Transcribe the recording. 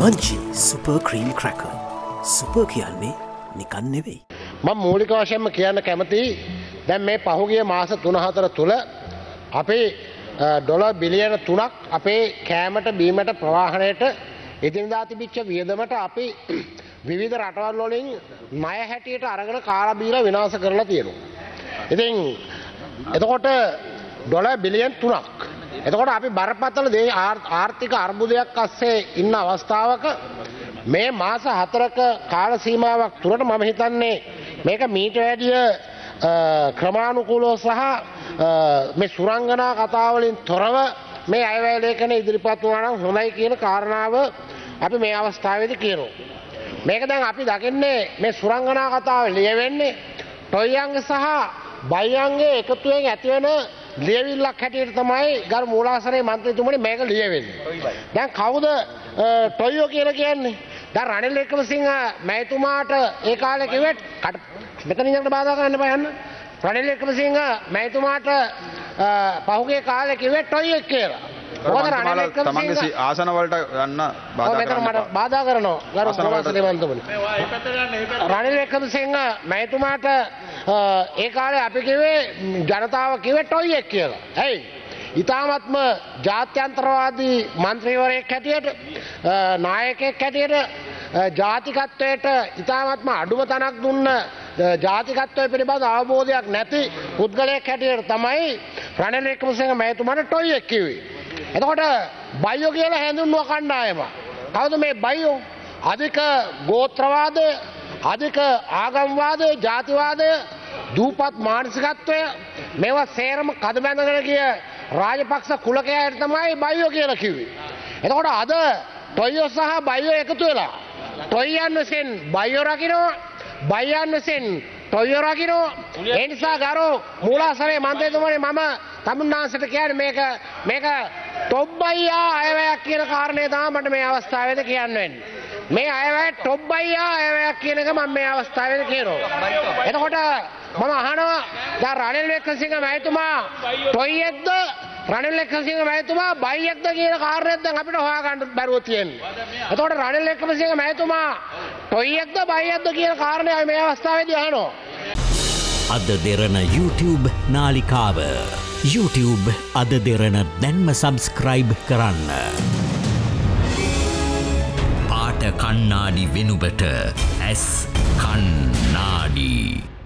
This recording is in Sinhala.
Munchee super cream cracker super කියන්නේ නිකන් නෙවෙයි. මම මූලික වශයෙන්ම කියන්න කැමති දැන් මේ පහුගිය මාස තුනහතර තුළ අපේ ඩොල බිලියන තුනක් අපේ කෑමට බීමට ප්‍රවාහණයට ඉදිරිදා තිබිච්ච වියදමට අපි විවිධ රටවල් වලින් ණය හැටියට අරගෙන කාලා විනාශ කරලා තියෙනවා. ඉතින් එතකොට ඩොලර් බිලියන් 3ක්. එතකොට අපි බරපතල දේ ආර්ථික අර්බුදයක් අස්සේ ඉන්න අවස්ථාවක මේ මාස හතරක කාල සීමාවක් තුරට මම හිතන්නේ මේක මීට වැඩිය ක්‍රමානුකූලව සහ මේ සුරංගනා කතාවලින් තොරව මේ අයවැය ලේඛන ඉදිරිපත් වුණා නම් හොඳයි කියන කාරණාව අපි මේ අවස්ථාවේදී කියනවා. මේක දැන් අපි දකින්නේ මේ සුරංගනා කතාව ලියවෙන්නේ ටොයියන්ග සහ බයියන්ගේ එකතුවෙන් ඇතිවෙන ලියවිල්ලක් හැටියට තමයි ගරු මූලාසනයේ මන්ත්‍රීතුමනි මේක ලියවෙන්නේ. දැන් කවුද ටොයියෝ කියලා කියන්නේ? දැන් රනිල් වික්‍රමසිංහ මැතිතුමාට ඒ කාලේ කිව්වෙත් මෙතන ඉඳන් බාධා කරන්න එපා යන්න. රනිල් වික්‍රමසිංහ මැතිතුමාට පහුගිය කාලේ කිව්වෙත් ටොයියෙක් කියලා. තමන්ගේ ආසනවලට යන්න මට බාධා කරනවා ගරු සේවන්තමනි. රනිල් වික්‍රමසිංහ මැතිතුමාට ඒ කාලේ අපි කිව්වේ ජනතාව කිව්වේ ටොයියෙක් කියලා. ඇයි? ඉතාමත්ම ජාත්‍යන්තරවාදී මන්ත්‍රීවරයෙක් හැටියට නායකයෙක් හැටියට ජාතිකත්වයට ඉතාමත්ම අඩුම තනක් දුන්න ජාතිකත්වය පිළිබඳ අවබෝධයක් නැති පුද්ගලයෙක් හැටියට තමයි රනිල් වික්‍රමසිංහ මැතිතුමාට ටොයියෙක් කිව්වේ. එතකොට බයියෝ කියලා හැඳුන්ව කණ්ඩායම. කවුද මේ බයියෝ? අධික ගෝත්‍රවාදය, අධික ආගම්වාදය, ජාතිවාදය, දූපත් මානසිකත්වය මේවා සේරම කදබැඳගෙන ගිය රාජපක්ෂ කුලකයාට තමයි බයියෝ කියලා කිව්වේ. එතකොට අද ටොයියෝ සහ බයියෝ එකතු වෙලා ටොයියන් විසින් බයියෝ රකින්නවා බයියන් විසින් ටොයියෝ රකින්නවා ඒ නිසා ගරු මූලාසනයේ මන්ත්‍රීතුමනි මම තමුන්නාන්සට කියන්නේ මේක මේක ටොබ්බයියා අයවැයක් කියන කාරණේ තමයි මට මේ අවස්ථාවේදී කියන්න වෙන්නේ. මේ අයවැය ටොබ්බයියා අයවැයක් කියන එක මම මේ අවස්ථාවේදී කියනවා. එතකොට මම අහනවා දැන් රනිල් වික්‍රමසිංහ මහතුමා ටොයියෙක්ද රනිල් වික්‍රමසිංහ මහතුමා බයියෙක්ද කියන කාරණයක් දැන් අපිට හොයාගන්න බැරුව තියෙන්නේ. එතකොට රනිල් වික්‍රමසිංහ මහතුමා ටොයියෙක්ද බයියෙක්ද කියන කාරණය මේ අවස්ථාවේදී අහනවා. අද දෙරන YouTube නාලිකාව. YouTube අද දෙරන දැන්ම සබස්ක්‍රයිබ් කරන්න. පාට කන්නාඩි වෙනුබට ඇස් කන්නාඩී.